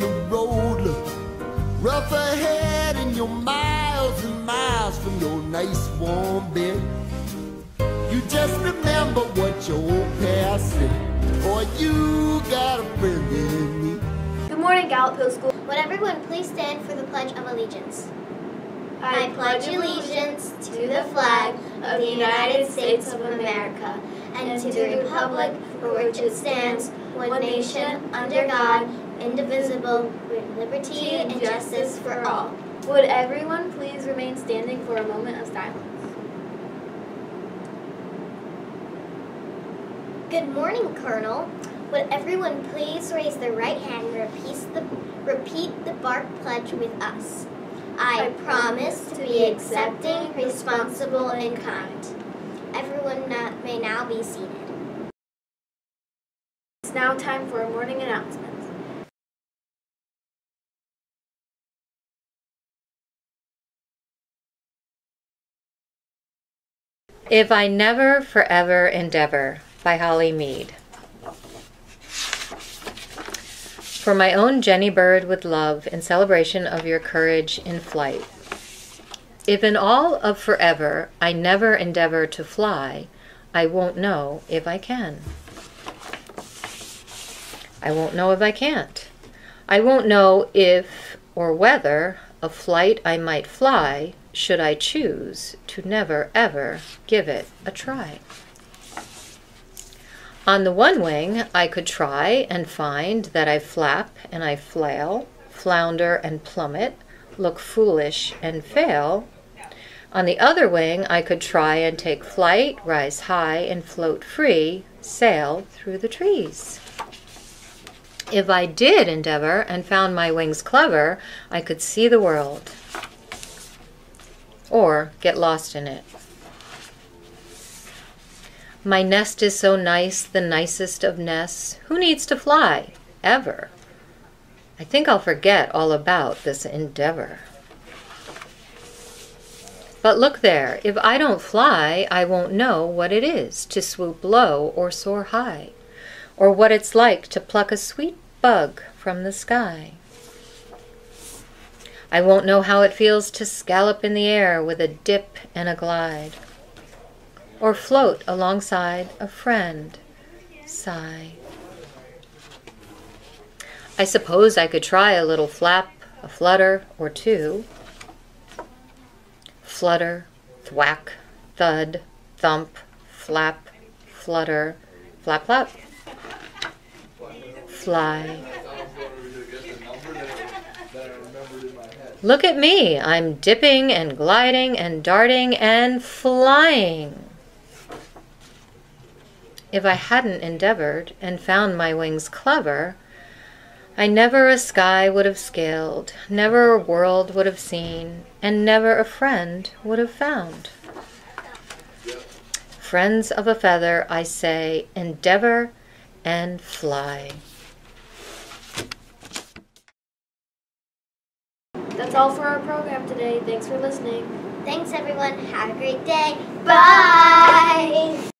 the road look rough ahead, and you're miles and miles from your nice warm bed. You just remember what your old past said, or you got a friend in me. Good morning, Gallup Hill School. Would everyone please stand for the Pledge of Allegiance? I pledge allegiance to the flag of the United States of America and to the republic for which it stands, one nation, under God, indivisible, with liberty and justice for all. Would everyone please remain standing for a moment of silence? Good morning, Colonel. Would everyone please raise their right hand and repeat the, repeat the bark pledge with us? I promise to be accepting, responsible, and kind. Everyone may now be seated. Now time for a morning announcement. If I Never Forever Endeavor by Holly Meade. For my own Jenny Bird with love in celebration of your courage in flight. If in all of forever I never endeavor to fly, I won't know if I can. I won't know if I can't. I won't know if or whether a flight I might fly should I choose to never ever give it a try. On the one wing, I could try and find that I flap and I flail, flounder and plummet, look foolish and fail. On the other wing, I could try and take flight, rise high and float free, sail through the trees. If I did endeavor and found my wings clever, I could see the world or get lost in it. My nest is so nice, the nicest of nests. Who needs to fly? Ever. I think I'll forget all about this endeavor. But look there, if I don't fly, I won't know what it is to swoop low or soar high, or what it's like to pluck a sweet bug from the sky. I won't know how it feels to scallop in the air with a dip and a glide, or float alongside a friend. Sigh. I suppose I could try a little flap, a flutter or two. Flutter, thwack, thud, thump, flap, flutter, flap, flap. Fly. Look at me. I'm dipping and gliding and darting and flying. If I hadn't endeavored and found my wings clever, I never a sky would have scaled, never a world would have seen, and never a friend would have found. Friends of a feather, I say, endeavor and fly. That's all for our program today. Thanks for listening. Thanks, everyone. Have a great day. Bye.